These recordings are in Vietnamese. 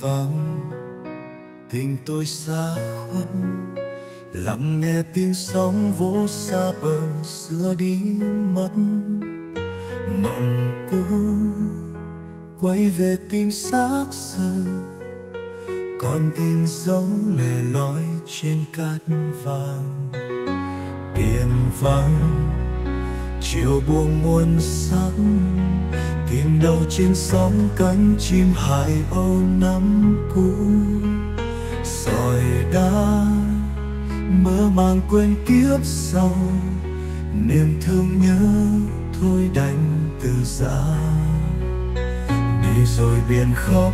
vắng. Tình tôi xa khuất, lặng nghe tiếng sóng vỗ xa bờ xưa đi mất. Mộng cứ quay về tim xác sơ còn tin dấu lẻ loi trên cát vàng. Biển vắng chiều buông muôn sắc, tìm đâu trên sóng cánh chim hải âu nắm cũ. Sỏi đá mơ màng quên kiếp sau, niềm thương nhớ thôi đành từ giã đi rồi biển khóc,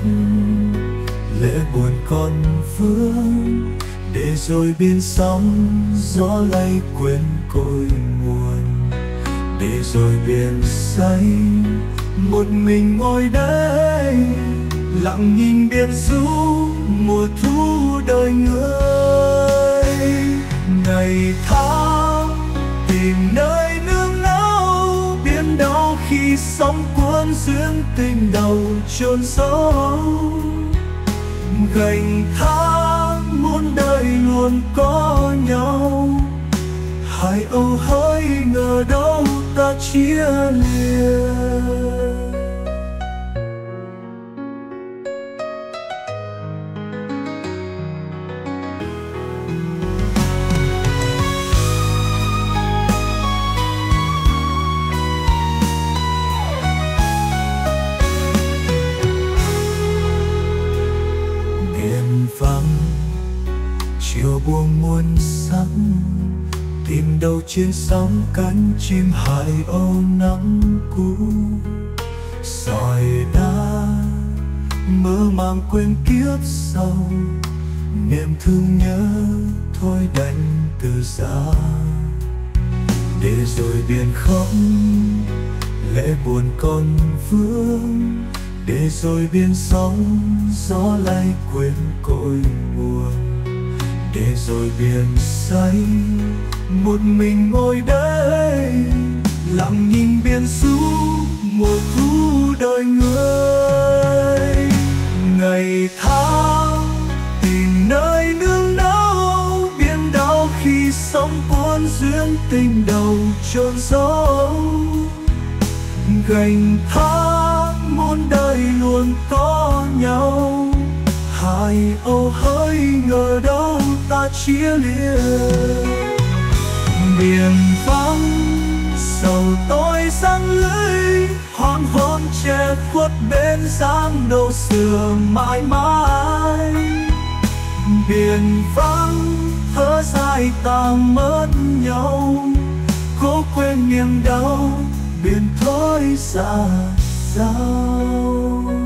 lệ buồn con vương để rồi biên sóng gió lay quên cội nguồn để rồi biển say một mình ngồi đây, lặng nhìn biển du mùa thu đời người. Ngày tháng tìm nơi nương náu biển đau khi sóng cuốn duyên tình đầu chôn sâu. Gành tháng muôn đời luôn có nhau, hai âu hỡi ngờ đâu chia lìa vắng chiều buông muôn sắc tìm đâu trên sóng cánh chim hải âu nắng cũ. Sỏi đá mơ màng quên kiếp sau, niềm thương nhớ thôi đành từ xa. Để rồi biển khóc lệ buồn còn vương. Để rồi biên sóng, gió lay quên cội nguồn. Để rồi biển say một mình ngồi đây, lặng nhìn biển xú mùa thu đời người. Ngày tháng tìm nơi nương náu biển đau khi sóng cuốn duyên tình đầu chôn giấu gành thác muôn đời luôn có nhau. Hai âu hỡi ngờ đâu ta chia lìa biển vắng, sầu tôi sang lưới hoàng hôn che khuất bên dáng đầu xưa mãi mãi. Biển vắng, thở dài ta mất nhau, cố quên niềm đau, biển thôi xa sao